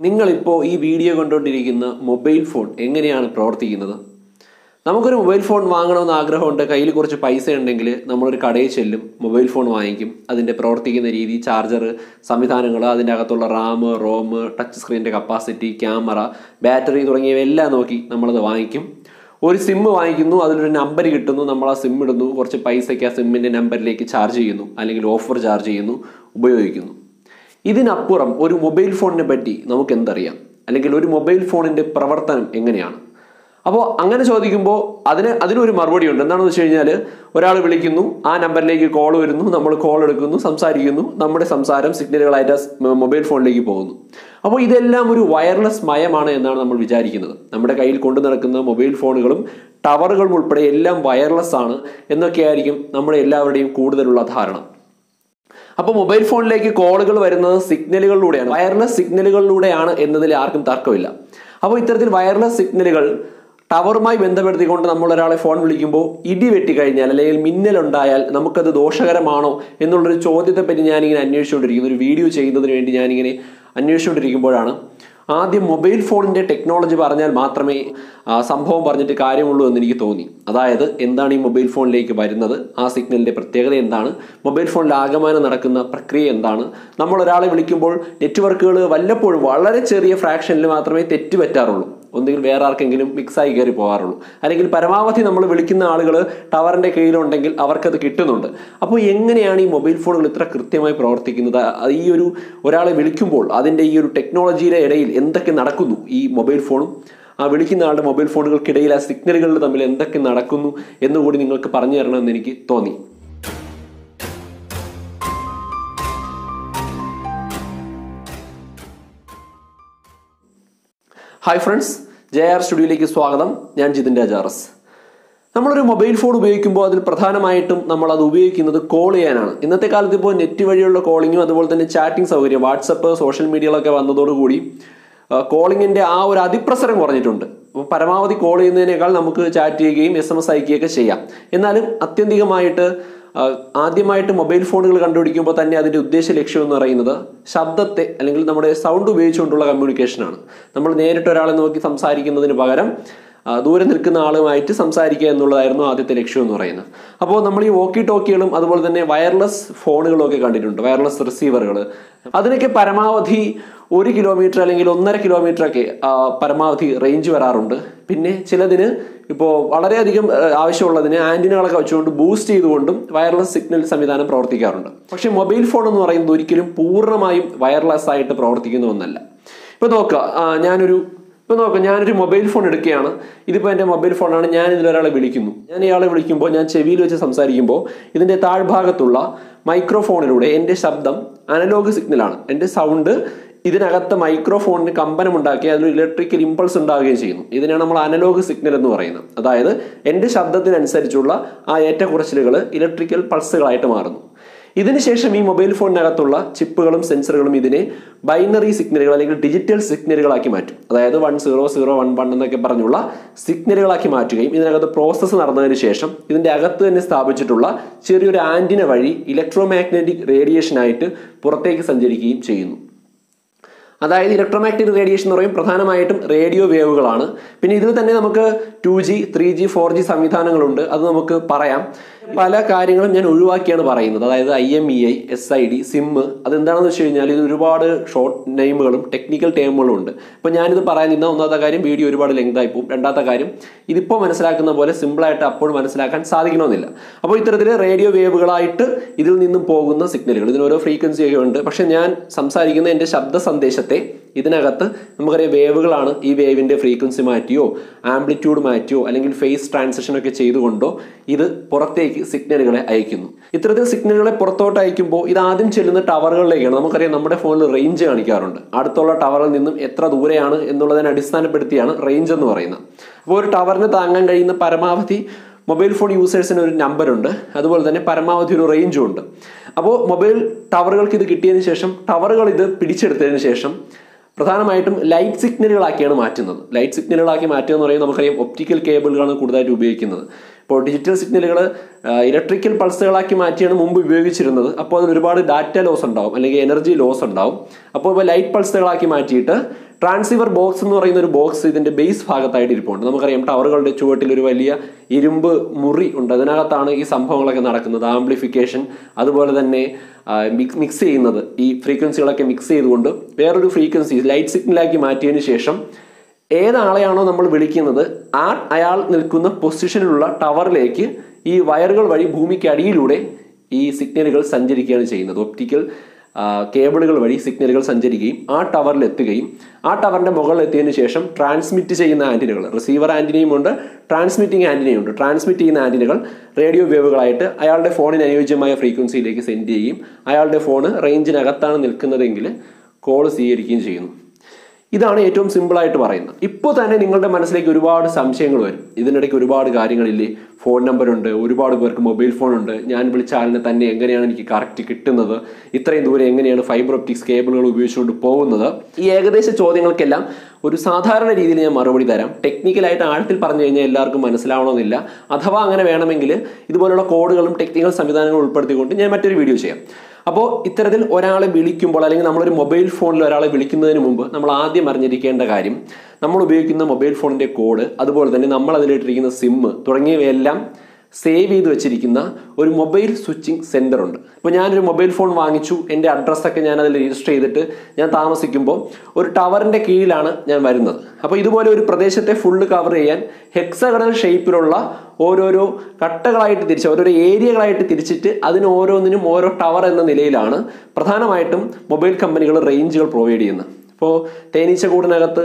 നിങ്ങളിപ്പോൾ ഈ വീഡിയോ കണ്ടുകൊണ്ടിരിക്കുന്ന മൊബൈൽ ഫോൺ എങ്ങനെയാണ് പ്രവർത്തിക്കുന്നത്? നമുക്കൊരു മൊബൈൽ ഫോൺ വാങ്ങണമെന്ന് ആഗ്രഹമുണ്ട്. കയ്യിൽ കുറച്ച് പൈസ ഉണ്ടെങ്കിൽ നമ്മളൊരു കടയിൽ ചെല്ലും മൊബൈൽ ഫോൺ വാങ്ങിക്കും. അതിന്റെ പ്രവർത്തിക്കുന്ന രീതി ചാർജർ സംവിധാനങ്ങൾ അതിന്റെ അകത്തുള്ള റാം റോം ടച്ച് സ്ക്രീനിന്റെ കപ്പാസിറ്റി ക്യാമറ ബാറ്ററി തുടങ്ങിയവയെല്ലാം നോക്കി നമ്മളത് വാങ്ങിക്കും. ഒരു സിം വാങ്ങിക്കുന്നു അതിലൊരു നമ്പർ കിട്ടുന്നു. നമ്മൾ ആ സിം ഇടുന്നു. കുറച്ച് പൈസയ്ക്ക് ആ സിമ്മിന്റെ നമ്പറിലേക്ക് ചാർജ് ചെയ്യുന്നു. അല്ലെങ്കിൽ ഓഫർ ചാർജ് ചെയ്യുന്നു. ഉപയോഗിക്കുന്നു. ഇതിനപ്പുറം ഒരു മൊബൈൽ ഫോണിനെ പറ്റി നമുക്ക് എന്തറിയാം? അല്ലെങ്കിൽ ഒരു മൊബൈൽ ഫോണിന്റെ പ്രവർത്തനം എങ്ങനെയാണ്? അപ്പോൾ അങ്ങനെ ചോദിക്കുമ്പോൾ അതിന് അതിനൊരു മറുപടി ഉണ്ട് എന്താണെന്ന് വെച്ച് കഴിഞ്ഞാൽ ഒരാൾ വിളിക്കുന്നു ആ നമ്പറിലേക്ക് കോൾ വരുന്നു നമ്മൾ കോൾ എടുക്കുന്നു സംസാരിക്കുന്നു നമ്മുടെ സംസാരം സിഗ്നലുകളായിട്ട് മൊബൈൽ ഫോണിലേക്ക് പോകുന്നു. അപ്പോൾ ഇതെല്ലാം ഒരു വയർലെസ് മയമാണ് എന്നാണ് നമ്മൾ വിചാരിക്കുന്നത്. നമ്മുടെ കയ്യിൽ കൊണ്ടു നടക്കുന്ന മൊബൈൽ ഫോണുകളും ടവറുകളും ഉൾപ്പെടെ എല്ലാം വയർലെസ് ആണ് എന്നൊക്കെയായിരിക്കും നമ്മുടെ എല്ലാവരുടെയും കൂടുതലുള്ള ധാരണ. അപ്പോൾ മൊബൈൽ ഫോണിലേക്ക് കോളുകൾ വരുന്നത് സിഗ്നലുകളിലൂടെയാണ്. വയർലെസ് സിഗ്നലുകളിലൂടെയാണ് എന്നതിൽ ആർക്കും തർക്കമില്ല. അപ്പോൾ ഇത്തരത്തിൽ വയർലെസ് സിഗ്നലുകൾ ടവറുമായി ബന്ധപ്പെടുത്തിക്കൊണ്ട് നമ്മൾ ഒരാളെ ഫോൺ വിളിക്കുമ്പോൾ ഇടി വെട്ടിക്കഴിഞ്ഞാൽ അല്ലെങ്കിൽ മിന്നലുണ്ടായാൽ നമുക്കത് ദോഷകരമാണോ എന്നുള്ളൊരു ചോദ്യത്തെപ്പറ്റി ഞാനിങ്ങനെ അന്വേഷിച്ചുകൊണ്ടിരിക്കുന്നു. ഒരു വീഡിയോ ചെയ്യുന്നതിന് വേണ്ടി ഞാനിങ്ങനെ അന്വേഷിച്ചുകൊണ്ടിരിക്കുമ്പോഴാണ് ആദ്യം മൊബൈൽ ഫോണിന്റെ ടെക്നോളജി പറഞ്ഞാൽ മാത്രമേ സംഭവം പറഞ്ഞിട്ട് കാര്യമുള്ളൂ എന്ന് എനിക്ക് തോന്നി. അതായത് എന്താണ് ഈ മൊബൈൽ ഫോണിലേക്ക് വരുന്നത്? ആ സിഗ്നലിന്റെ പ്രത്യേകത എന്താണ്? മൊബൈൽ ഫോണിൽ ആഗമനം നടക്കുന്ന പ്രക്രിയ എന്താണ്? നമ്മൾ ഒരാളെ വിളിക്കുമ്പോൾ നെറ്റ്വർക്കുകൾ വല്ലപ്പോഴും വളരെ ചെറിയ ഫ്രാക്ഷനിൽ മാത്രമേ തെറ്റ് പറ്റാറുള്ളൂ ഒന്നുകിൽ വേറെ ആർക്കെങ്കിലും മിക്സായി കയറി പോകാറുള്ളൂ. അല്ലെങ്കിൽ പരമാവധി നമ്മൾ വിളിക്കുന്ന ആളുകൾ ടവറിന്റെ കീഴിലുണ്ടെങ്കിൽ അവർക്കത് കിട്ടുന്നുണ്ട്. അപ്പോൾ എങ്ങനെയാണ് ഈ മൊബൈൽ ഫോണുകൾ ഇത്ര കൃത്യമായി പ്രവർത്തിക്കുന്നത്? ഈ ഒരു ഒരാളെ വിളിക്കുമ്പോൾ അതിന്റെ ഈ ഒരു ടെക്നോളജിയുടെ ഇടയിൽ എന്തൊക്കെ നടക്കുന്നു ഈ മൊബൈൽ ഫോണും? ആ വിളിക്കുന്ന ആളുടെ മൊബൈൽ ഫോണുകൾക്കിടയിൽ ആ സിഗ്നലുകളിൽ തമ്മിൽ എന്തൊക്കെ നടക്കുന്നു എന്നുകൂടി നിങ്ങൾക്ക് പറഞ്ഞു തരണമെന്ന് എനിക്ക് തോന്നി. ഹായ് ഫ്രണ്ട്സ് ജെ ആർ സ്റ്റുഡിയോയിലേക്ക് സ്വാഗതം. ഞാൻ ജിതിൻ രാജാറസ്. നമ്മളൊരു മൊബൈൽ ഫോൺ ഉപയോഗിക്കുമ്പോൾ അതിൽ പ്രധാനമായിട്ടും നമ്മൾ അത് ഉപയോഗിക്കുന്നത് കോൾ ചെയ്യാനാണ്. ഇന്നത്തെ കാലത്ത് ഇപ്പോൾ നെറ്റ് വഴിയുള്ള കോളിങ്ങും അതുപോലെ തന്നെ ചാറ്റിംഗ് സൗകര്യം വാട്സപ്പ് സോഷ്യൽ മീഡിയകളൊക്കെ വന്നതോടുകൂടി കോളിങ്ങിന്റെ ആ ഒരു അതിപ്രസരം കുറഞ്ഞിട്ടുണ്ട്. അപ്പോൾ പരമാവധി കോൾ ചെയ്യുന്നതിനേക്കാൾ നമുക്ക് ചാറ്റ് ചെയ്യുകയും എസ് എം എസ് അയക്കുകയൊക്കെ ചെയ്യാം. എന്നാലും അത്യന്തികമായിട്ട് ആദ്യമായിട്ട് മൊബൈൽ ഫോണുകൾ കണ്ടുപിടിക്കുമ്പോൾ തന്നെ അതിന്റെ ഉദ്ദേശ ലക്ഷ്യം എന്ന് പറയുന്നത് ശബ്ദത്തെ അല്ലെങ്കിൽ നമ്മുടെ സൗണ്ട് ഉപയോഗിച്ചുകൊണ്ടുള്ള കമ്മ്യൂണിക്കേഷനാണ് നമ്മൾ നേരിട്ട് ഒരാളെ നോക്കി സംസാരിക്കുന്നതിന് പകരം ദൂരെ നിൽക്കുന്ന ആളുമായിട്ട് സംസാരിക്കുക എന്നുള്ളതായിരുന്നു ആദ്യത്തെ ലക്ഷ്യം എന്ന് പറയുന്നത്. അപ്പോൾ നമ്മൾ ഈ വോക്കി ടോക്കികളും അതുപോലെ തന്നെ വയർലെസ് ഫോണുകളും ഒക്കെ കണ്ടിട്ടുണ്ട് വയർലെസ് റിസീവറുകൾ അതിനൊക്കെ പരമാവധി ഒരു കിലോമീറ്റർ അല്ലെങ്കിൽ ഒന്നര കിലോമീറ്റർ ഒക്കെ പരമാവധി റേഞ്ച് വരാറുണ്ട്. പിന്നെ ചിലതിന് ഇപ്പോൾ വളരെയധികം ആവശ്യമുള്ളതിന് ആന്റിനകളൊക്കെ വെച്ചുകൊണ്ട് ബൂസ്റ്റ് ചെയ്തുകൊണ്ടും വയർലെസ് സിഗ്നൽ സംവിധാനം പ്രവർത്തിക്കാറുണ്ട്. പക്ഷേ മൊബൈൽ ഫോൺ എന്ന് പറയുന്നത് ഒരിക്കലും പൂർണമായും വയർലെസ് ആയിട്ട് പ്രവർത്തിക്കുന്ന ഒന്നല്ല. ഇപ്പൊ നോക്കുക ഞാനൊരു ഇപ്പൊ നോക്കാം ഞാനൊരു മൊബൈൽ ഫോൺ എടുക്കുകയാണ്. ഇതിപ്പോൾ എന്റെ മൊബൈൽ ഫോണാണ് ഞാൻ ഇതിലൊരാളെ വിളിക്കുന്നു. ഞാൻ ഇയാളെ വിളിക്കുമ്പോൾ ഞാൻ ചെവിയിൽ വെച്ച് സംസാരിക്കുമ്പോൾ ഇതിന്റെ താഴ്ഭാഗത്തുള്ള മൈക്രോഫോണിലൂടെ എന്റെ ശബ്ദം അനലോഗ് സിഗ്നലാണ് എന്റെ സൗണ്ട് ഇതിനകത്ത് മൈക്രോഫോണിന് കമ്പനമുണ്ടാക്കി അതിൽ ഇലക്ട്രിക്കൽ ഇമ്പൾസ് ഉണ്ടാവുകയും ചെയ്യുന്നു. ഇതിനാണ് നമ്മൾ അനലോഗ് സിഗ്നൽ എന്ന് പറയുന്നത്. അതായത് എന്റെ ശബ്ദത്തിനനുസരിച്ചുള്ള ആ ഏറ്റക്കുറച്ചിലുകൾ ഇലക്ട്രിക്കൽ പൾസുകളായിട്ട് മാറുന്നു. ഇതിനുശേഷം ഈ മൊബൈൽ ഫോണിനകത്തുള്ള ചിപ്പുകളും സെൻസറുകളും ഇതിനെ ബൈനറി സിഗ്നലുകൾ അല്ലെങ്കിൽ ഡിജിറ്റൽ സിഗ്നലുകളാക്കി മാറ്റും. അതായത് one zero zero one one എന്നൊക്കെ പറഞ്ഞുള്ള സിഗ്നലുകളാക്കി മാറ്റുകയും ഇതിനകത്ത് പ്രോസസ്സ് നടന്നതിന് ശേഷം ഇതിന്റെ അകത്ത് തന്നെ സ്ഥാപിച്ചിട്ടുള്ള ചെറിയൊരു ആന്റിന വഴി ഇലക്ട്രോ മാഗ്നറ്റിക് റേഡിയേഷനായിട്ട് പുറത്തേക്ക് സഞ്ചരിക്കുകയും ചെയ്യുന്നു. അതായത് ഇലക്ട്രോമാഗ്നറ്റിക് റേഡിയേഷൻ എന്ന് പറയും പ്രധാനമായിട്ടും റേഡിയോ വേവുകളാണ്. പിന്നെ ഇതിൽ തന്നെ നമുക്ക് two G three G four G സംവിധാനങ്ങളുണ്ട്. അത് നമുക്ക് പറയാം. പല കാര്യങ്ങളും ഞാൻ ഒഴിവാക്കിയാണ് പറയുന്നത്. അതായത് I M E I S I D sim അതെന്താണെന്ന് വെച്ച് കഴിഞ്ഞാൽ ഇത് ഒരുപാട് ഷോർട്ട് നെയിമുകളും ടെക്നിക്കൽ ടേമുകളും ഉണ്ട്. ഇപ്പം ഞാനിത് പറയാൻ നിന്ന ഒന്നാമത്തെ കാര്യം വീഡിയോ ഒരുപാട് ലെങ്ത് ആയി പോകും. രണ്ടാമത്തെ കാര്യം ഇതിപ്പോൾ മനസ്സിലാക്കുന്ന പോലെ സിമ്പിളായിട്ട് അപ്പോൾ മനസ്സിലാക്കാൻ സാധിക്കണമെന്നില്ല. അപ്പോൾ ഇത്തരത്തിൽ റേഡിയോ വേവുകളായിട്ട് ഇതിൽ നിന്നും പോകുന്ന സിഗ്നലുകൾ ഇതിന് ഓരോ ഫ്രീക്വൻസി ഉണ്ട്. പക്ഷേ ഞാൻ സംസാരിക്കുന്ന എന്റെ ശബ്ദ സന്ദേശത്തെ ഇതിനകത്ത് നമുക്കറിയാം വേവുകളാണ് ഈ വേവിന്റെ ഫ്രീക്വൻസി മാറ്റിയോ ആംപ്ലിറ്റ്യൂഡ് മാറ്റിയോ അല്ലെങ്കിൽ ഫേസ് ട്രാൻസിഷൻ ഒക്കെ ചെയ്തുകൊണ്ടോ ഇത് പുറത്തേക്ക് സിഗ്നലുകളെ അയക്കുന്നു. ഇത്തരത്തിൽ സിഗ്നലുകളെ പുറത്തോട്ട് അയക്കുമ്പോൾ ഇത് ആദ്യം ചെല്ലുന്ന ടവറുകളിലേക്കാണ് നമുക്കറിയാം നമ്മുടെ ഫോണിൽ റേഞ്ച് കാണിക്കാറുണ്ട്. അടുത്തുള്ള ടവറിൽ നിന്നും എത്ര ദൂരെയാണ് എന്നുള്ളതിനെ അടിസ്ഥാനപ്പെടുത്തിയാണ് റേഞ്ച് എന്ന് പറയുന്നത്. അപ്പോൾ ഒരു ടവറിന് താങ്ങാൻ കഴിയുന്ന പരമാവധി മൊബൈൽ ഫോൺ യൂസേഴ്സിന് ഒരു നമ്പറുണ്ട് അതുപോലെ തന്നെ പരമാവധി ഒരു റേഞ്ചും ഉണ്ട്. അപ്പോൾ മൊബൈൽ ടവറുകൾക്ക് ഇത് കിട്ടിയതിന് ശേഷം ടവറുകൾ ഇത് പിടിച്ചെടുത്തതിന് ശേഷം പ്രധാനമായിട്ടും ലൈറ്റ് സിഗ്നലുകളാക്കിയാണ് മാറ്റുന്നത്. ലൈറ്റ് സിഗ്നലുകളാക്കി മാറ്റുക എന്ന് പറയുന്നത് നമുക്കറിയാം ഒപ്റ്റിക്കൽ കേബിളുകളാണ് കൂടുതലായിട്ട് ഉപയോഗിക്കുന്നത്. ഇപ്പോൾ ഡിജിറ്റൽ സിഗ്നലുകൾ ഇലക്ട്രിക്കൽ പൾസുകളാക്കി മാറ്റിയാണ് മുമ്പ് ഉപയോഗിച്ചിരുന്നത്. അപ്പോൾ അതിൽ ഒരുപാട് ഡാറ്റ ലോസ് ഉണ്ടാവും അല്ലെങ്കിൽ എനർജി ലോസ് ഉണ്ടാവും. അപ്പോൾ ഇപ്പോൾ ലൈറ്റ് പൾസുകളാക്കി മാറ്റിയിട്ട് ട്രാൻസിവർ ബോക്സ് എന്ന് പറയുന്ന ഒരു ബോക്സ് ഇതിന്റെ ബേസ് ഭാഗത്തായിട്ട് ഇരിപ്പുണ്ട്. നമുക്കറിയാം ടവറുകളുടെ ചുവട്ടിൽ ഒരു വലിയ ഇരുമ്പ് മുറി ഉണ്ട്. അതിനകത്താണ് ഈ സംഭവങ്ങളൊക്കെ നടക്കുന്നത്. ആംപ്ലിഫിക്കേഷൻ അതുപോലെ തന്നെ മിക്സ് ചെയ്യുന്നത്. ഈ ഫ്രീക്വൻസികളൊക്കെ മിക്സ് ചെയ്തുകൊണ്ട് വേറൊരു ഫ്രീക്വൻസി ലൈറ്റ് സിഗ്നലാക്കി മാറ്റിയതിന് ശേഷം ഏതാളെയാണോ നമ്മൾ വിളിക്കുന്നത് ആ അയാൾ നിൽക്കുന്ന പൊസിഷനിലുള്ള ടവറിലേക്ക് ഈ വയറുകൾ വഴി ഭൂമിക്കടിയിലൂടെ ഈ സിഗ്നലുകൾ സഞ്ചരിക്കുകയാണ് ചെയ്യുന്നത്. ഒപ്റ്റിക്കൽ കേബിളുകൾ വഴി സിഗ്നലുകൾ സഞ്ചരിക്കുകയും ആ ടവറിൽ എത്തുകയും ആ ടവറിന്റെ മുകളിൽ എത്തിയതിനു ശേഷം ട്രാൻസ്മിറ്റ് ചെയ്യുന്ന ആന്റിനകൾ റിസീവർ ആന്റിനയുമുണ്ട് ട്രാൻസ്മിറ്റിംഗ് ആന്റിനയും ഉണ്ട്. ട്രാൻസ്മിറ്റ് ചെയ്യുന്ന ആന്റിനകൾ റേഡിയോ വേവുകളായിട്ട് അയാളുടെ ഫോണിന് അനുയോജ്യമായ ഫ്രീക്വൻസിയിലേക്ക് സെൻഡ് ചെയ്യുകയും അയാളുടെ ഫോണ് റേഞ്ചിനകത്താണ് നിൽക്കുന്നതെങ്കിൽ കോൾ സ്വീകരിക്കുകയും ചെയ്യുന്നു. ഇതാണ് ഏറ്റവും സിമ്പിളായിട്ട് പറയുന്നത്. ഇപ്പോൾ തന്നെ നിങ്ങളുടെ മനസ്സിലേക്ക് ഒരുപാട് സംശയങ്ങൾ വരും. ഇതിനിടയ്ക്ക് ഒരുപാട് കാര്യങ്ങളില്ലേ? ഫോൺ നമ്പറുണ്ട് ഒരുപാട് പേർക്ക് മൊബൈൽ ഫോൺ ഉണ്ട്. ഞാൻ വിളിച്ചാലിനെ തന്നെ എങ്ങനെയാണ് എനിക്ക് കറക്റ്റ് കിട്ടുന്നത്? ഇത്രയും ദൂരെ എങ്ങനെയാണ് ഫൈബർ ഒപ്റ്റിക്സ് കേബിളുകൾ ഉപയോഗിച്ചുകൊണ്ട് പോകുന്നത്? ഈ ഏകദേശ ചോദ്യങ്ങൾക്കെല്ലാം ഒരു സാധാരണ രീതിയിൽ ഞാൻ മറുപടി തരാം. ടെക്നിക്കലായിട്ട് ആഴത്തിൽ പറഞ്ഞു കഴിഞ്ഞാൽ എല്ലാവർക്കും മനസ്സിലാവണമെന്നില്ല. അഥവാ അങ്ങനെ വേണമെങ്കിൽ ഇതുപോലുള്ള കോഡുകളും ടെക്നിക്കൽ സംവിധാനങ്ങളും ഉൾപ്പെടുത്തിക്കൊണ്ട് ഞാൻ മറ്റൊരു വീഡിയോ ചെയ്യാം. അപ്പോൾ ഇത്തരത്തിൽ ഒരാളെ വിളിക്കുമ്പോൾ അല്ലെങ്കിൽ നമ്മളൊരു മൊബൈൽ ഫോണിൽ ഒരാളെ വിളിക്കുന്നതിന് മുമ്പ് നമ്മൾ ആദ്യം അറിഞ്ഞിരിക്കേണ്ട കാര്യം നമ്മൾ ഉപയോഗിക്കുന്ന മൊബൈൽ ഫോണിന്റെ കോഡ് അതുപോലെ തന്നെ നമ്മൾ അതിലിട്ടിരിക്കുന്ന സിമ്മ് തുടങ്ങിയവയെല്ലാം സേവ് ചെയ്ത് വെച്ചിരിക്കുന്ന ഒരു മൊബൈൽ സ്വിച്ചിങ് സെന്റർ ഉണ്ട്. ഇപ്പോൾ ഞാനൊരു മൊബൈൽ ഫോൺ വാങ്ങിച്ചു. എന്റെ അഡ്രസ്സൊക്കെ ഞാൻ അതിൽ രജിസ്റ്റർ ചെയ്തിട്ട് ഞാൻ താമസിക്കുമ്പോൾ ഒരു ടവറിന്റെ കീഴിലാണ് ഞാൻ വരുന്നത്. അപ്പോൾ ഇതുപോലെ ഒരു പ്രദേശത്തെ ഫുള്ള് കവർ ചെയ്യാൻ ഹെക്സഗണൽ ഷേപ്പിലുള്ള ഓരോരോ കട്ടകളായിട്ട് തിരിച്ച് ഓരോരോ ഏരിയകളായിട്ട് തിരിച്ചിട്ട് അതിന് ഓരോന്നിനും ഓരോ ടവർ എന്ന നിലയിലാണ് പ്രധാനമായിട്ടും മൊബൈൽ കമ്പനികൾ റേഞ്ചുകൾ പ്രൊവൈഡ് ചെയ്യുന്നത്. ഇപ്പോൾ തേനീച്ചക്കൂടിനകത്ത്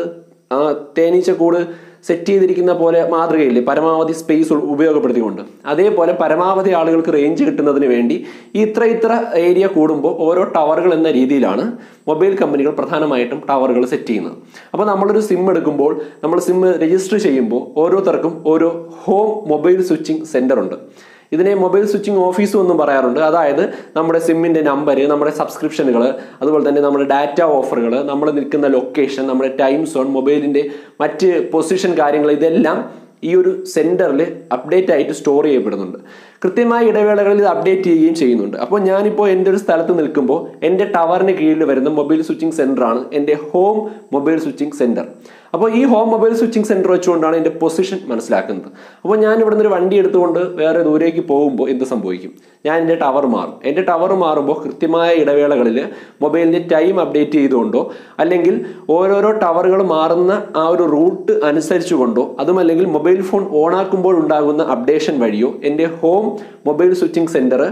തേനീച്ചക്കൂട് സെറ്റ് ചെയ്തിരിക്കുന്ന പോലെ മാതൃകയില്ലേ? പരമാവധി സ്പേസ് ഉപയോഗപ്പെടുത്തിക്കൊണ്ട്. അതേപോലെ പരമാവധി ആളുകൾക്ക് റേഞ്ച് കിട്ടുന്നതിന് വേണ്ടി ഇത്ര ഇത്ര ഏരിയ കൂടുമ്പോൾ ഓരോ ടവറുകൾ എന്ന രീതിയിലാണ് മൊബൈൽ കമ്പനികൾ പ്രധാനമായിട്ടും ടവറുകൾ സെറ്റ് ചെയ്യുന്നത്. അപ്പോൾ നമ്മളൊരു സിം എടുക്കുമ്പോൾ നമ്മൾ സിം രജിസ്റ്റർ ചെയ്യുമ്പോൾ ഓരോരുത്തർക്കും ഓരോ ഹോം മൊബൈൽ സ്വിച്ചിങ് സെന്റർ ഉണ്ട്. ഇതിനെ മൊബൈൽ സ്വിച്ചിങ് ഓഫീസും എന്നും പറയാറുണ്ട്. അതായത് നമ്മുടെ സിമ്മിന്റെ നമ്പർ നമ്മുടെ സബ്സ്ക്രിപ്ഷനുകൾ അതുപോലെ തന്നെ നമ്മുടെ ഡാറ്റ ഓഫറുകൾ നമ്മൾ നിൽക്കുന്ന ലൊക്കേഷൻ നമ്മുടെ ടൈം സോൺ മൊബൈലിന്റെ മറ്റ് പൊസിഷൻ കാര്യങ്ങൾ ഇതെല്ലാം ഈ ഒരു സെന്ററിൽ അപ്ഡേറ്റ് ആയിട്ട് സ്റ്റോർ ചെയ്യപ്പെടുന്നുണ്ട്. കൃത്യമായ ഇടവേളകളിൽ ഇത് അപ്ഡേറ്റ് ചെയ്യുകയും ചെയ്യുന്നുണ്ട്. അപ്പോൾ ഞാനിപ്പോൾ എന്റെ ഒരു സ്ഥലത്ത് നിൽക്കുമ്പോൾ എന്റെ ടവറിന് കീഴിൽ വരുന്ന മൊബൈൽ സ്വിച്ചിങ് സെന്ററാണ് എന്റെ ഹോം മൊബൈൽ സ്വിച്ചിങ് സെന്റർ അപ്പോൾ ഈ ഹോം മൊബൈൽ സ്വിച്ചിങ് സെന്റർ വെച്ചുകൊണ്ടാണ് എന്റെ പൊസിഷൻ മനസ്സിലാക്കുന്നത്. അപ്പോൾ ഞാൻ ഇവിടെ നിന്നൊരു വണ്ടി എടുത്തുകൊണ്ട് വേറെ ദൂരേക്ക് പോകുമ്പോൾ എന്ത് സംഭവിക്കും? ഞാൻ എന്റെ ടവർ മാറും. എന്റെ ടവർ മാറുമ്പോൾ കൃത്യമായ ഇടവേളകളിൽ മൊബൈലിന്റെ ടൈം അപ്ഡേറ്റ് ചെയ്തുകൊണ്ടോ അല്ലെങ്കിൽ ഓരോരോ ടവറുകൾ മാറുന്ന ആ ഒരു റൂട്ട് അനുസരിച്ചുകൊണ്ടോ അതുമല്ലെങ്കിൽ മൊബൈൽ ഫോൺ ഓണാക്കുമ്പോൾ ഉണ്ടാകുന്ന അപ്ഡേഷൻ വഴിയോ എന്റെ home mobile switching centre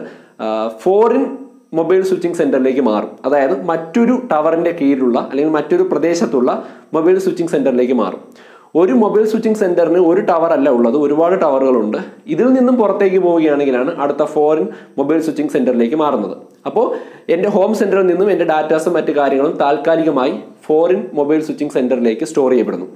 foreign mobile switching സെന്ററിലേക്ക് മാറും. അതായത് മറ്റൊരു ടവറിന്റെ കീഴിലുള്ള അല്ലെങ്കിൽ മറ്റൊരു പ്രദേശത്തുള്ള മൊബൈൽ സ്വിച്ചിങ് സെന്ററിലേക്ക് മാറും. ഒരു മൊബൈൽ സ്വിച്ചിങ് സെന്ററിന് ഒരു ടവർ അല്ല ഉള്ളത് ഒരുപാട് ടവറുകളുണ്ട്. ഇതിൽ നിന്നും പുറത്തേക്ക് പോവുകയാണെങ്കിലാണ് അടുത്ത ഫോറിൻ മൊബൈൽ സ്വിച്ചിങ് സെന്ററിലേക്ക് മാറുന്നത്. അപ്പോൾ എന്റെ ഹോം സെന്ററിൽ നിന്നും എന്റെ ഡാറ്റാസും മറ്റു കാര്യങ്ങളും താൽക്കാലികമായി ഫോറിൻ മൊബൈൽ സ്വിച്ചിങ് സെന്ററിലേക്ക് സ്റ്റോർ ചെയ്യപ്പെടുന്നു.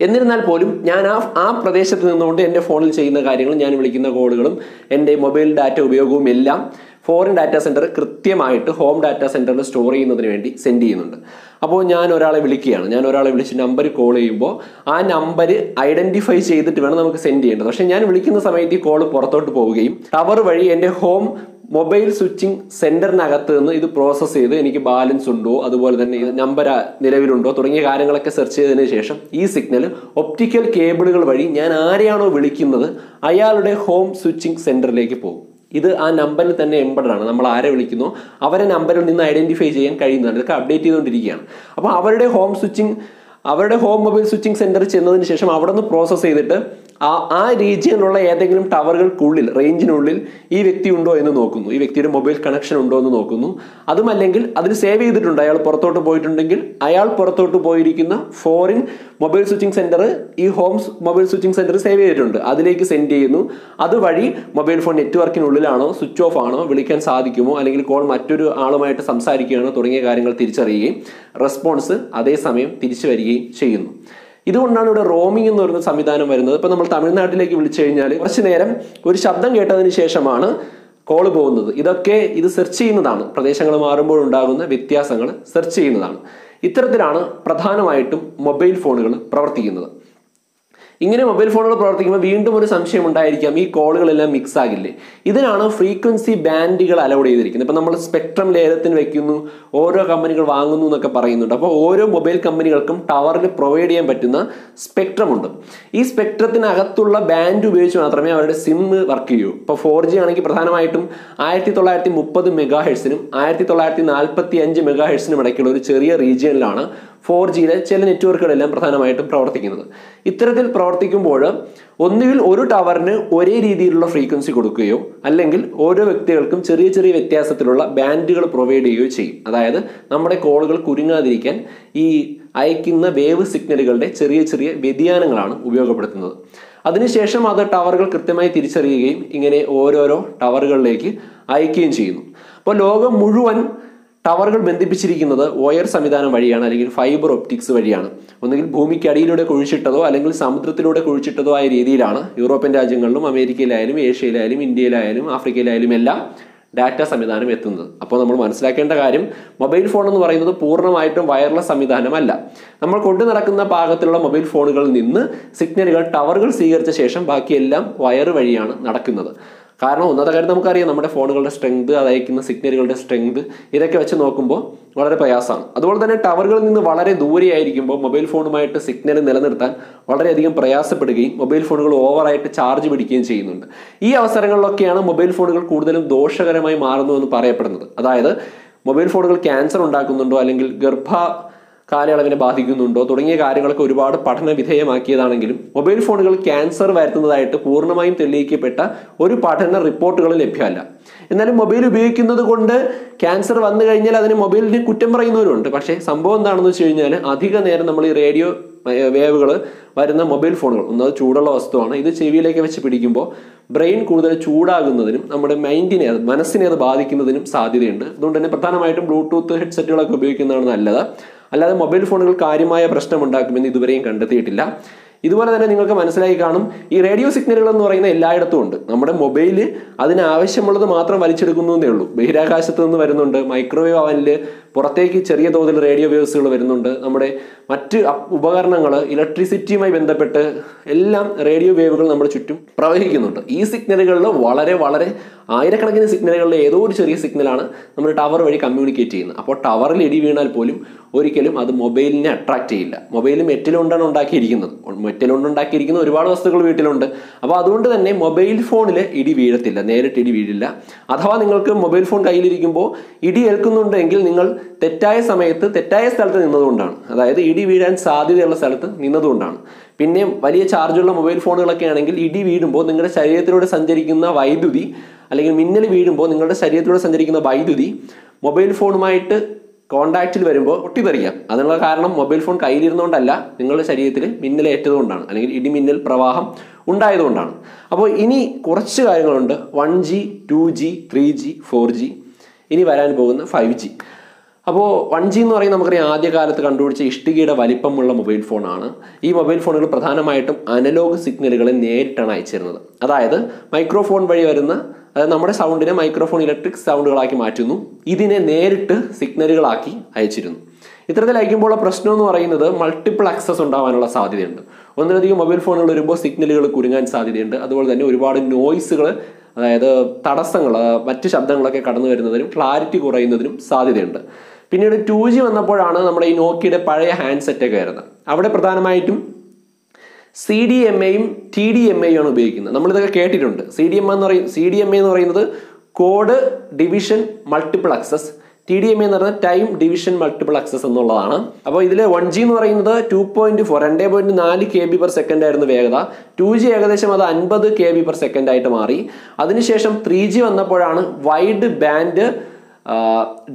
എന്നിരുന്നാൽ പോലും ഞാൻ ആ ആ പ്രദേശത്ത് നിന്നുകൊണ്ട് എന്റെ ഫോണിൽ ചെയ്യുന്ന കാര്യങ്ങളും ഞാൻ വിളിക്കുന്ന കോളുകളും എന്റെ മൊബൈൽ ഡാറ്റ ഉപയോഗവും എല്ലാം ഫോറിൻ ഡാറ്റാ സെന്റർ കൃത്യമായിട്ട് ഹോം ഡാറ്റാ സെന്ററിൽ സ്റ്റോർ ചെയ്യുന്നതിന് വേണ്ടി സെൻഡ് ചെയ്യുന്നുണ്ട്. അപ്പോൾ ഞാൻ ഒരാളെ വിളിക്കുകയാണ്. ഞാൻ ഒരാളെ വിളിച്ച് നമ്പർ കോൾ ചെയ്യുമ്പോൾ ആ നമ്പർ ഐഡന്റിഫൈ ചെയ്തിട്ട് വേണം നമുക്ക് സെൻഡ് ചെയ്യേണ്ടത്. പക്ഷേ ഞാൻ വിളിക്കുന്ന സമയത്ത് ഈ കോൾ പുറത്തോട്ട് പോവുകയും ടവർ വഴി എന്റെ ഹോം മൊബൈൽ സ്വിച്ചിങ് സെന്ററിനകത്ത് നിന്ന് ഇത് പ്രോസസ്സ് ചെയ്ത് എനിക്ക് ബാലൻസ് ഉണ്ടോ? അതുപോലെ തന്നെ നമ്പർ നിലവിലുണ്ടോ? തുടങ്ങിയ കാര്യങ്ങളൊക്കെ സെർച്ച് ചെയ്തതിന് ശേഷം ഈ സിഗ്നൽ ഒപ്റ്റിക്കൽ കേബിളുകൾ വഴി ഞാൻ ആരെയാണോ വിളിക്കുന്നത് അയാളുടെ ഹോം സ്വിച്ചിങ് സെന്ററിലേക്ക് പോകും. ഇത് ആ നമ്പറിൽ തന്നെ എംബഡാണ് നമ്മൾ ആരെ വിളിക്കുന്നു? അവരെ നമ്പറിൽ നിന്ന് ഐഡന്റിഫൈ ചെയ്യാൻ കഴിയുന്നതാണ്. ഇതൊക്കെ അപ്ഡേറ്റ് ചെയ്തുകൊണ്ടിരിക്കുകയാണ്. അപ്പോൾ അവരുടെ ഹോം സ്വിച്ചിങ് അവരുടെ ഹോം മൊബൈൽ സ്വിച്ചിങ് സെന്ററിൽ ചെന്നതിന് ശേഷം അവിടെ നിന്ന് പ്രോസസ്സ് ചെയ്തിട്ട് ആ ആ റീജിയനിലുള്ള ഏതെങ്കിലും ടവറുകൾക്കുള്ളിൽ റേഞ്ചിനുള്ളിൽ ഈ വ്യക്തി ഉണ്ടോ എന്ന് നോക്കുന്നു. ഈ വ്യക്തിയുടെ മൊബൈൽ കണക്ഷൻ ഉണ്ടോ എന്ന് നോക്കുന്നു. അതുമല്ലെങ്കിൽ അതിന് സേവ് ചെയ്തിട്ടുണ്ട്. അയാൾ പുറത്തോട്ട് പോയിട്ടുണ്ടെങ്കിൽ അയാൾ പുറത്തോട്ട് പോയിരിക്കുന്ന ഫോറിൻ മൊബൈൽ സ്വിച്ചിങ് സെന്റർ ഈ homes mobile switching centre save ചെയ്തിട്ടുണ്ട്. അതിലേക്ക് സെൻഡ് ചെയ്യുന്നു. അതുവഴി മൊബൈൽ ഫോൺ നെറ്റ്വർക്കിനുള്ളിലാണോ സ്വിച്ച് ഓഫ് ആണോ വിളിക്കാൻ സാധിക്കുമോ അല്ലെങ്കിൽ കോൾ മറ്റൊരു ആളുമായിട്ട് സംസാരിക്കുകയാണോ തുടങ്ങിയ കാര്യങ്ങൾ തിരിച്ചറിയുകയും റെസ്പോൺസ് അതേസമയം തിരിച്ചു വരികയും ചെയ്യുന്നു. ഇതുകൊണ്ടാണ് ഇവിടെ റോമിംഗ് എന്ന് പറയുന്ന സംവിധാനം വരുന്നത്. ഇപ്പൊ നമ്മൾ തമിഴ്നാട്ടിലേക്ക് വിളിച്ചു കഴിഞ്ഞാൽ കുറച്ച് നേരം ഒരു ശബ്ദം കേട്ടതിന് ശേഷമാണ് കോൾ പോകുന്നത്. ഇതൊക്കെ ഇത് സെർച്ച് ചെയ്യുന്നതാണ്. പ്രദേശങ്ങൾ മാറുമ്പോൾ ഉണ്ടാകുന്ന വ്യത്യാസങ്ങൾ സെർച്ച് ചെയ്യുന്നതാണ്. ഇത്തരത്തിലാണ് പ്രധാനമായിട്ടും മൊബൈൽ ഫോണുകൾ പ്രവർത്തിക്കുന്നത്. ഇങ്ങനെ മൊബൈൽ ഫോണുകൾ പ്രവർത്തിക്കുമ്പോൾ വീണ്ടും ഒരു സംശയം ഉണ്ടായിരിക്കാം. ഈ കോളുകളെല്ലാം മിക്സ് ആകില്ലേ? ഇതിനാണ് ഫ്രീക്വൻസി ബാൻഡുകൾ അലോഡ് ചെയ്തിരിക്കുന്നത്. ഇപ്പം നമ്മൾ സ്പെക്ട്രം ലേലത്തിന് വെക്കുന്നു ഓരോ കമ്പനികൾ വാങ്ങുന്നു എന്നൊക്കെ പറയുന്നുണ്ട്. അപ്പോൾ ഓരോ മൊബൈൽ കമ്പനികൾക്കും ടവറിൽ പ്രൊവൈഡ് ചെയ്യാൻ പറ്റുന്ന സ്പെക്ട്രം ഉണ്ട്. ഈ സ്പെക്ട്രത്തിനകത്തുള്ള ബാൻഡ് ഉപയോഗിച്ച് മാത്രമേ അവരുടെ സിം വർക്ക് ചെയ്യൂ. ഇപ്പോൾ ഫോർ ജി ആണെങ്കിൽ പ്രധാനമായിട്ടും ആയിരത്തി തൊള്ളായിരത്തി മുപ്പത് മെഗാ ഹെഡ്സിനും ആയിരത്തി തൊള്ളായിരത്തി നാൽപ്പത്തി അഞ്ച് മെഗാ ഹെഡ്സിനും ഇടയ്ക്കുള്ള ഒരു ചെറിയ റീജിയനിലാണ് ഫോർ ജിയിലെ ചില നെറ്റ്വർക്കുകളെല്ലാം പ്രധാനമായിട്ടും പ്രവർത്തിക്കുന്നത്. ഇത്തരത്തിൽ പ്രവർത്തിക്കുമ്പോൾ ഒന്നുകിൽ ഒരു ടവറിന് ഒരേ രീതിയിലുള്ള ഫ്രീക്വൻസി കൊടുക്കുകയോ അല്ലെങ്കിൽ ഓരോ വ്യക്തികൾക്കും ചെറിയ ചെറിയ വ്യത്യാസത്തിലുള്ള ബാൻഡുകൾ പ്രൊവൈഡ് ചെയ്യുകയോ ചെയ്യും. അതായത് നമ്മുടെ കോളുകൾ കുരുങ്ങാതിരിക്കാൻ ഈ അയക്കുന്ന വേവ് സിഗ്നലുകളുടെ ചെറിയ ചെറിയ വ്യതിയാനങ്ങളാണ് ഉപയോഗപ്പെടുത്തുന്നത്. അതിനുശേഷം അത് ടവറുകൾ കൃത്യമായി തിരിച്ചറിയുകയും ഇങ്ങനെ ഓരോരോ ടവറുകളിലേക്ക് അയക്കുകയും ചെയ്യുന്നു. അപ്പോൾ ലോകം മുഴുവൻ ടവറുകൾ ബന്ധിപ്പിച്ചിരിക്കുന്നത് വയർ സംവിധാനം വഴിയാണ് അല്ലെങ്കിൽ ഫൈബർ ഒപ്റ്റിക്സ് വഴിയാണ്. ഒന്നുകിൽ ഭൂമിക്കടിയിലൂടെ കുഴിച്ചിട്ടതോ അല്ലെങ്കിൽ സമുദ്രത്തിലൂടെ കുഴിച്ചിട്ടതോ ആയ രീതിയിലാണ് യൂറോപ്യൻ രാജ്യങ്ങളിലും അമേരിക്കയിലായാലും ഏഷ്യയിലായാലും ഇന്ത്യയിലായാലും ആഫ്രിക്കയിലായാലും എല്ലാം ഡാറ്റ സംവിധാനം എത്തുന്നത്. അപ്പോൾ നമ്മൾ മനസ്സിലാക്കേണ്ട കാര്യം മൊബൈൽ ഫോൺ എന്ന് പറയുന്നത് പൂർണമായിട്ടും വയർലെസ് സംവിധാനമല്ല. നമ്മൾ കൊണ്ടു നടക്കുന്ന പാകത്തിലുള്ള മൊബൈൽ ഫോണുകളിൽ നിന്ന് സിഗ്നലുകൾ ടവറുകൾ സ്വീകരിച്ച ശേഷം ബാക്കിയെല്ലാം വയർ വഴിയാണ് നടക്കുന്നത്. കാരണം ഒന്നാമത്തെ കാര്യം നമുക്കറിയാം നമ്മുടെ ഫോണുകളുടെ സ്ട്രെങ്ത് അത് അയക്കുന്ന സിഗ്നലുകളുടെ സ്ട്രെങ്ത് ഇതൊക്കെ വെച്ച് നോക്കുമ്പോൾ വളരെ പ്രയാസമാണ്. അതുപോലെ തന്നെ ടവറുകളിൽ നിന്ന് വളരെ ദൂരെയായിരിക്കുമ്പോൾ മൊബൈൽ ഫോണുമായിട്ട് സിഗ്നൽ നിലനിർത്താൻ വളരെയധികം പ്രയാസപ്പെടുകയും മൊബൈൽ ഫോണുകൾ ഓവറായിട്ട് ചാർജ് പിടിക്കുകയും ചെയ്യുന്നുണ്ട്. ഈ അവസരങ്ങളിലൊക്കെയാണ് മൊബൈൽ ഫോണുകൾ കൂടുതലും ദോഷകരമായി മാറുന്നു എന്ന് പറയപ്പെടുന്നത്. അതായത് മൊബൈൽ ഫോണുകൾ ക്യാൻസർ ഉണ്ടാക്കുന്നുണ്ടോ അല്ലെങ്കിൽ ഗർഭ കാലയളവിനെ ബാധിക്കുന്നുണ്ടോ? തുടങ്ങിയ കാര്യങ്ങളൊക്കെ ഒരുപാട് പഠന വിധേയമാക്കിയതാണെങ്കിലും മൊബൈൽ ഫോണുകൾ ക്യാൻസർ വരുത്തുന്നതായിട്ട് പൂർണമായും തെളിയിക്കപ്പെട്ട ഒരു പഠന റിപ്പോർട്ടുകൾ ലഭ്യമല്ല. എന്നാലും മൊബൈൽ ഉപയോഗിക്കുന്നത് കൊണ്ട് ക്യാൻസർ വന്നു കഴിഞ്ഞാൽ അതിന് മൊബൈലിന് കുറ്റം പറയുന്നവരുണ്ട്. പക്ഷേ സംഭവം എന്താണെന്ന് വെച്ച് കഴിഞ്ഞാൽ അധിക നേരം നമ്മൾ ഈ റേഡിയോ വേവുകൾ വരുന്ന മൊബൈൽ ഫോണുകൾ ഒന്നത് ചൂടുള്ള വസ്തുവാണ്. ഇത് ചെവിയിലേക്ക് വെച്ച് പിടിക്കുമ്പോൾ ബ്രെയിൻ കൂടുതൽ ചൂടാകുന്നതിനും നമ്മുടെ മൈൻഡിനെ അത് മനസ്സിനെ അത് ബാധിക്കുന്നതിനും സാധ്യതയുണ്ട്. അതുകൊണ്ട് തന്നെ പ്രധാനമായിട്ടും ബ്ലൂടൂത്ത് ഹെഡ്സെറ്റുകളൊക്കെ ഉപയോഗിക്കുന്നതാണ് നല്ലത്. അല്ലാതെ മൊബൈൽ ഫോണുകൾ കാര്യമായ പ്രശ്നം പ്രശ്നമുണ്ടാക്കുമെന്ന് ഇതുവരെയും കണ്ടെത്തിയിട്ടില്ല. ഇതുപോലെ തന്നെ നിങ്ങൾക്ക് മനസ്സിലായി കാണും ഈ റേഡിയോ സിഗ്നലുകൾ എന്ന് പറയുന്ന എല്ലായിടത്തും ഉണ്ട്. നമ്മുടെ മൊബൈൽ അതിനാവശ്യമുള്ളത് മാത്രം വലിച്ചെടുക്കുന്നു എന്നേ ഉള്ളൂ. ബഹിരാകാശത്ത് നിന്ന് വരുന്നുണ്ട് മൈക്രോവേവ് അവനിൽ പുറത്തേക്ക് ചെറിയ തോതിൽ റേഡിയോ വേവ്സുകൾ വരുന്നുണ്ട്. നമ്മുടെ മറ്റ് ഉപകരണങ്ങൾ ഇലക്ട്രിസിറ്റിയുമായി ബന്ധപ്പെട്ട് എല്ലാം റേഡിയോ വേവുകൾ നമ്മുടെ ചുറ്റും പ്രവഹിക്കുന്നുണ്ട്. ഈ സിഗ്നലുകളിൽ വളരെ വളരെ ആയിരക്കണക്കിന് സിഗ്നലുകളിലെ ഏതോ ഒരു ചെറിയ സിഗ്നലാണ് നമ്മൾ ടവർ വഴി കമ്മ്യൂണിക്കേറ്റ് ചെയ്യുന്നത്. അപ്പോൾ ടവറിൽ ഇടി വീണാൽ പോലും ഒരിക്കലും അത് മൊബൈലിനെ അട്രാക്ട് ചെയ്യില്ല. മൊബൈൽ മെറ്റലുകൊണ്ടാണ് ഉണ്ടാക്കിയിരിക്കുന്നത്. മെറ്റലുകൊണ്ട് ഉണ്ടാക്കിയിരിക്കുന്ന ഒരുപാട് വസ്തുക്കൾ വീട്ടിലുണ്ട്. അപ്പോൾ അതുകൊണ്ട് തന്നെ മൊബൈൽ ഫോണിൽ ഇടി വീഴത്തില്ല. നേരിട്ട് ഇടി വീഴില്ല. അഥവാ നിങ്ങൾക്ക് മൊബൈൽ ഫോൺ കയ്യിലിരിക്കുമ്പോൾ ഇടി ഏൽക്കുന്നുണ്ടെങ്കിൽ നിങ്ങൾ തെറ്റായ സമയത്ത് തെറ്റായ സ്ഥലത്ത് നിന്നതുകൊണ്ടാണ്. അതായത് ഇടി വീഴാൻ സാധ്യതയുള്ള സ്ഥലത്ത് നിന്നതുകൊണ്ടാണ്. പിന്നെ വലിയ ചാർജുള്ള മൊബൈൽ ഫോണുകളൊക്കെ ആണെങ്കിൽ ഇടി വീഴുമ്പോൾ നിങ്ങളുടെ ശരീരത്തിലൂടെ സഞ്ചരിക്കുന്ന വൈദ്യുതി അല്ലെങ്കിൽ മിന്നൽ വീഴുമ്പോൾ നിങ്ങളുടെ ശരീരത്തിലൂടെ സഞ്ചരിക്കുന്ന വൈദ്യുതി മൊബൈൽ ഫോണുമായിട്ട് കോണ്ടാക്റ്റിൽ വരുമ്പോൾ പൊട്ടിത്തെറിക്കാം. അതിനുള്ള കാരണം മൊബൈൽ ഫോൺ കയ്യിലിരുന്നുകൊണ്ടല്ല നിങ്ങളുടെ ശരീരത്തിൽ മിന്നലേറ്റതുകൊണ്ടാണ് അല്ലെങ്കിൽ ഇടിമിന്നൽ പ്രവാഹം ഉണ്ടായതുകൊണ്ടാണ്. അപ്പോൾ ഇനി കുറച്ച് കാര്യങ്ങളുണ്ട്. One G two G three G four G ഇനി വരാൻ പോകുന്ന ഫൈവ് ജി. അപ്പോൾ വൺ ജി എന്ന് പറയുന്നത് നമുക്കറിയാം ആദ്യകാലത്ത് കണ്ടുപിടിച്ച ഇഷ്ടികയുടെ വലിപ്പമുള്ള മൊബൈൽ ഫോണാണ്. ഈ മൊബൈൽ ഫോണുകൾ പ്രധാനമായിട്ടും അനലോഗ് സിഗ്നലുകളെ നേരിട്ടാണ് അയച്ചിരുന്നത്. അതായത് മൈക്രോഫോൺ വഴി വരുന്ന അതായത് നമ്മുടെ സൗണ്ടിനെ മൈക്രോഫോൺ ഇലക്ട്രിക് സൗണ്ടുകളാക്കി മാറ്റുന്നു. ഇതിനെ നേരിട്ട് സിഗ്നലുകളാക്കി അയച്ചിരുന്നു. ഇത്തരത്തിൽ അയക്കുമ്പോൾ പ്രശ്നം എന്ന് പറയുന്നത് മൾട്ടിപ്പിൾ ആക്സസ് ഉണ്ടാവാനുള്ള സാധ്യതയുണ്ട്. ഒന്നിലധികം മൊബൈൽ ഫോണുകൾ വരുമ്പോൾ സിഗ്നലുകൾ കുരുങ്ങാൻ സാധ്യതയുണ്ട്. അതുപോലെ തന്നെ ഒരുപാട് നോയ്സുകൾ അതായത് തടസ്സങ്ങൾ മറ്റ് ശബ്ദങ്ങളൊക്കെ കടന്നു വരുന്നതിനും ക്ലാരിറ്റി കുറയുന്നതിനും സാധ്യതയുണ്ട്. പിന്നീട് ടു ജി വന്നപ്പോഴാണ് നമ്മുടെ ഈ നോക്കിയുടെ പഴയ ഹാൻഡ്സെറ്റ് സെറ്റൊക്കെ വരുന്നത്. അവിടെ പ്രധാനമായിട്ടും സി ഡി എം എയും ടി ഡി എം എയും ആണ് ഉപയോഗിക്കുന്നത്. നമ്മളിതൊക്കെ കേട്ടിട്ടുണ്ട്. സി ഡി എം എന്ന് പറയും സി ഡി എം എന്ന് പറയുന്നത് code division multiple access T D M എന്ന് പറയുന്നത് ടൈം ഡിവിഷൻ മൾട്ടിപ്പിൾ അക്സസ് എന്നുള്ളതാണ്. അപ്പോൾ ഇതിലെ വൺ ജി എന്ന് പറയുന്നത് ടു പോയിന്റ് ഫോർ രണ്ടേ പോയിന്റ് നാല് കെ ബി പെർ സെക്കൻഡ് ആയിരുന്നു വേഗത. ടു ജി ഏകദേശം അത് അൻപത് കെ ബി പെർ സെക്കൻഡ് ആയിട്ട് മാറി. അതിനുശേഷം ത്രീ ജി വന്നപ്പോഴാണ് wide band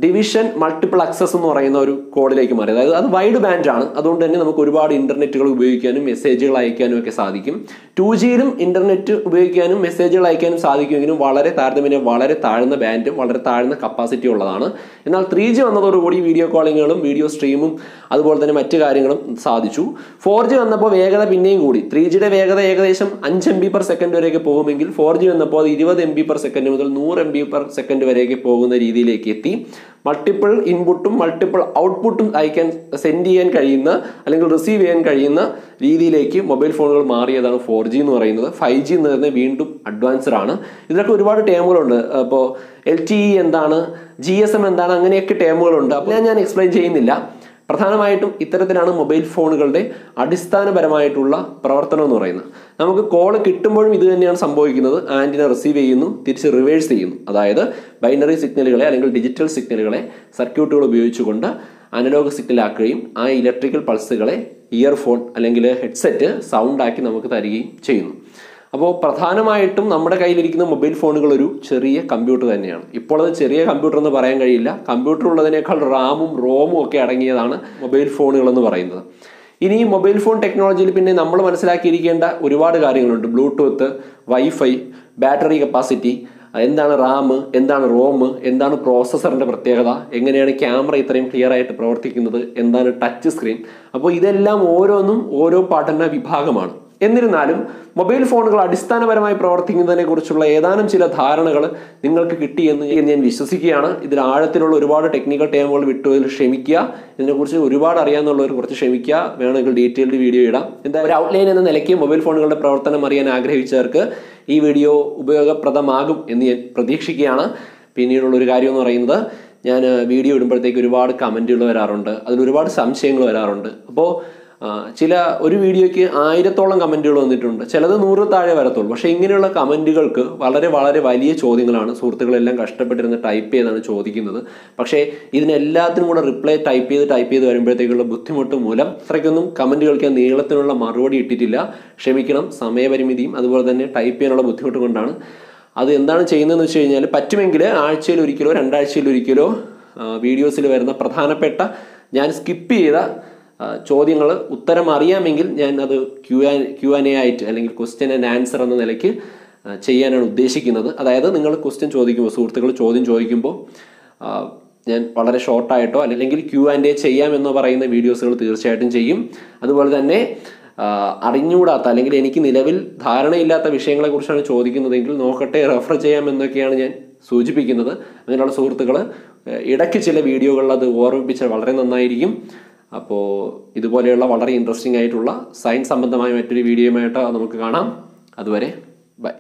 division multiple access എന്ന് പറയുന്ന ഒരു കോഡിലേക്ക് മാറി. അതായത് അത് വൈഡ് ബാൻഡ് ആണ്. അതുകൊണ്ട് തന്നെ നമുക്ക് ഒരുപാട് ഇന്റർനെറ്റുകൾ ഉപയോഗിക്കാനും മെസ്സേജുകൾ അയക്കാനും ഒക്കെ സാധിക്കും. ടു ജിയിലും ഇന്റർനെറ്റ് ഉപയോഗിക്കാനും മെസ്സേജുകൾ അയക്കാനും സാധിക്കുമെങ്കിലും വളരെ താരതമ്യം വളരെ താഴ്ന്ന ബാൻഡും വളരെ താഴ്ന്ന കപ്പാസിറ്റി ഉള്ളതാണ്. എന്നാൽ ത്രീ ജി വന്നതോടുകൂടി വീഡിയോ കോളിങ്ങുകളും വീഡിയോ സ്ട്രീമും അതുപോലെ തന്നെ മറ്റു കാര്യങ്ങളും സാധിച്ചു. ഫോർ ജി വന്നപ്പോൾ വേഗത പിന്നെയും കൂടി. ത്രീ ജിയുടെ വേഗത ഏകദേശം അഞ്ച് എം ബി പെർ സെക്കൻഡ് വരെയൊക്കെ പോകുമെങ്കിൽ ഫോർ ജി വന്നപ്പോൾ അത് ഇരുപത് എം ബി പെർ സെക്കൻഡ് മുതൽ നൂറ് എം ബി പെർ സെക്കൻഡ് വരെയൊക്കെ പോകുന്ന രീതിയിലേക്ക് രീതിയിലേക്ക് എത്തി. മൾട്ടിപ്പിൾ ഇൻപുട്ടും മൾട്ടിപ്പിൾ ഔട്ട്പുട്ടും അയക്കാൻ സെൻഡ് ചെയ്യാൻ കഴിയുന്ന അല്ലെങ്കിൽ റിസീവ് ചെയ്യാൻ കഴിയുന്ന രീതിയിലേക്ക് മൊബൈൽ ഫോണുകൾ മാറിയതാണ് ഫോർ ജി എന്ന് പറയുന്നത്. ഫൈവ് ജി എന്ന് പറയുന്നത് വീണ്ടും അഡ്വാൻസ്ഡ് ആണ്. ഇതിലൊക്കെ ഒരുപാട് ടേമുകളുണ്ട് അപ്പോൾ എൽ ടി ഇ എന്താണ് ജി എസ് എം എന്താണ് അങ്ങനെയൊക്കെ ടേമുകളുണ്ട് അപ്പോൾ ഞാൻ എക്സ്പ്ലെയിൻ ചെയ്യുന്നില്ല. പ്രധാനമായിട്ടും ഇത്തരത്തിലാണ് മൊബൈൽ ഫോണുകളുടെ അടിസ്ഥാനപരമായിട്ടുള്ള പ്രവർത്തനം എന്ന് പറയുന്നത്. നമുക്ക് കോൾ കിട്ടുമ്പോഴും ഇത് തന്നെയാണ് സംഭവിക്കുന്നത്. ആന്റിന റിസീവ് ചെയ്യുന്നു തിരിച്ച് റിവേഴ്സ് ചെയ്യുന്നു. അതായത് ബൈനറി സിഗ്നലുകളെ അല്ലെങ്കിൽ ഡിജിറ്റൽ സിഗ്നലുകളെ സർക്യൂട്ടുകൾ ഉപയോഗിച്ചുകൊണ്ട് അനലോഗ് സിഗ്നലാക്കുകയും ആ ഇലക്ട്രിക്കൽ പൾസുകളെ ഇയർഫോൺ അല്ലെങ്കിൽ ഹെഡ്സെറ്റ് സൗണ്ടാക്കി നമുക്ക് തരികയും ചെയ്യുന്നു. അപ്പോൾ പ്രധാനമായിട്ടും നമ്മുടെ കയ്യിലിരിക്കുന്ന മൊബൈൽ ഫോണുകൾ ഒരു ചെറിയ കമ്പ്യൂട്ടർ തന്നെയാണ്. ഇപ്പോൾ അത് ചെറിയ കമ്പ്യൂട്ടർ എന്ന് പറയാൻ കഴിയില്ല. കമ്പ്യൂട്ടർ ഉള്ളതിനേക്കാൾ റാമും റോമും ഒക്കെ അടങ്ങിയതാണ് മൊബൈൽ ഫോണുകൾ എന്ന് പറയുന്നത്. ഇനി ഈ മൊബൈൽ ഫോൺ ടെക്നോളജിയിൽ പിന്നെ നമ്മൾ മനസ്സിലാക്കിയിരിക്കേണ്ട ഒരുപാട് കാര്യങ്ങളുണ്ട്. ബ്ലൂടൂത്ത് വൈഫൈ ബാറ്ററി കപ്പാസിറ്റി എന്താണ് റാം എന്താണ് റോം എന്താണ് പ്രോസസ്സറിന്റെ പ്രത്യേകത എങ്ങനെയാണ് ക്യാമറ ഇത്രയും ക്ലിയർ ആയിട്ട് പ്രവർത്തിക്കുന്നത് എന്താണ് ടച്ച് സ്ക്രീൻ. അപ്പോൾ ഇതെല്ലാം ഓരോന്നും ഓരോ പഠന വിഭാഗമാണ്. എന്നിരുന്നാലും മൊബൈൽ ഫോണുകൾ അടിസ്ഥാനപരമായി പ്രവർത്തിക്കുന്നതിനെ കുറിച്ചുള്ള ഏതാനും ചില ധാരണകൾ നിങ്ങൾക്ക് കിട്ടിയെന്ന് ഞാൻ വിശ്വസിക്കുകയാണ്. ഇതിൽ ആഴത്തിലുള്ള ഒരുപാട് ടെക്നിക്കൽ ടേമുകൾ വിട്ടുവതിൽ ക്ഷമിക്കുക. ഇതിനെക്കുറിച്ച് ഒരുപാട് അറിയാമെന്നുള്ളവർ കുറച്ച് ക്ഷമിക്കുക. വേണമെങ്കിൽ ഡീറ്റെയിൽഡ് വീഡിയോ ഇടാം. എന്താ ഒരു ഔട്ട്ലൈൻ എന്ന നിലയ്ക്ക് മൊബൈൽ ഫോണുകളുടെ പ്രവർത്തനം അറിയാൻ ആഗ്രഹിച്ചവർക്ക് ഈ വീഡിയോ ഉപയോഗപ്രദമാകും എന്ന് ഞാൻ പ്രതീക്ഷിക്കുകയാണ്. പിന്നീടുള്ള ഒരു കാര്യം എന്ന് പറയുന്നത് ഞാൻ വീഡിയോ ഇടുമ്പോഴത്തേക്ക് ഒരുപാട് കമന്റുകൾ വരാറുണ്ട്. അതിൽ ഒരുപാട് സംശയങ്ങൾ വരാറുണ്ട്. അപ്പോൾ ചില ഒരു വീഡിയോയ്ക്ക് ആയിരത്തോളം കമന്റുകൾ വന്നിട്ടുണ്ട്. ചിലത് നൂറ് താഴെ വരത്തുള്ളൂ. പക്ഷേ ഇങ്ങനെയുള്ള കമന്റുകൾക്ക് വളരെ വളരെ വലിയ ചോദ്യങ്ങളാണ് സുഹൃത്തുക്കളെല്ലാം കഷ്ടപ്പെട്ടിരുന്ന് ടൈപ്പ് ചെയ്താണ് ചോദിക്കുന്നത്. പക്ഷേ ഇതിനെല്ലാത്തിനും കൂടെ റിപ്ലൈ ടൈപ്പ് ചെയ്ത് ടൈപ്പ് ചെയ്ത് വരുമ്പോഴത്തേക്കുള്ള ബുദ്ധിമുട്ട് മൂലം അത്രയ്ക്കൊന്നും കമന്റുകൾക്ക് നീളത്തിനുള്ള മറുപടി ഇട്ടിട്ടില്ല. ക്ഷമിക്കണം സമയപരിമിതിയും അതുപോലെ തന്നെ ടൈപ്പ് ചെയ്യാനുള്ള ബുദ്ധിമുട്ട് കൊണ്ടാണ് അത് എന്താണ് ചെയ്യുന്നതെന്ന് വെച്ച് കഴിഞ്ഞാൽ പറ്റുമെങ്കിൽ ആഴ്ചയിൽ ഒരിക്കലോ രണ്ടാഴ്ചയിൽ ഒരിക്കലോ വീഡിയോസിൽ വരുന്ന പ്രധാനപ്പെട്ട ഞാൻ സ്കിപ്പ് ചെയ്ത ചോദ്യങ്ങൾ ഉത്തരം അറിയാമെങ്കിൽ ഞാൻ അത് Q and Q and A ആയിട്ട് അല്ലെങ്കിൽ ക്വസ്റ്റ്യൻ ആൻഡ് ആൻസർ എന്ന നിലയ്ക്ക് ചെയ്യാനാണ് ഉദ്ദേശിക്കുന്നത്. അതായത് നിങ്ങൾ ക്വസ്റ്റ്യൻ ചോദിക്കുമ്പോൾ സുഹൃത്തുക്കൾ ചോദ്യം ചോദിക്കുമ്പോൾ ഞാൻ വളരെ ഷോർട്ടായിട്ടോ അല്ലെങ്കിൽ ക്യു ആൻഡ് എ ചെയ്യാമെന്നോ പറയുന്ന വീഡിയോസുകൾ തീർച്ചയായിട്ടും ചെയ്യും. അതുപോലെ തന്നെ അറിഞ്ഞുകൂടാത്ത അല്ലെങ്കിൽ എനിക്ക് നിലവിൽ ധാരണയില്ലാത്ത വിഷയങ്ങളെക്കുറിച്ചാണ് ചോദിക്കുന്നതെങ്കിൽ നോക്കട്ടെ റെഫർ ചെയ്യാമെന്നൊക്കെയാണ് ഞാൻ സൂചിപ്പിക്കുന്നത്. അങ്ങനെയുള്ള സുഹൃത്തുക്കൾ ഇടയ്ക്ക് ചില വീഡിയോകളിൽ അത് ഓർമ്മിപ്പിച്ചാൽ വളരെ നന്നായിരിക്കും. അപ്പോൾ ഇതുപോലെയുള്ള വളരെ ഇൻട്രസ്റ്റിംഗ് ആയിട്ടുള്ള സയൻസ് സംബന്ധമായ മറ്റൊരു വീഡിയോയുമായിട്ട് നമുക്ക് കാണാം. അതുവരെ ബൈ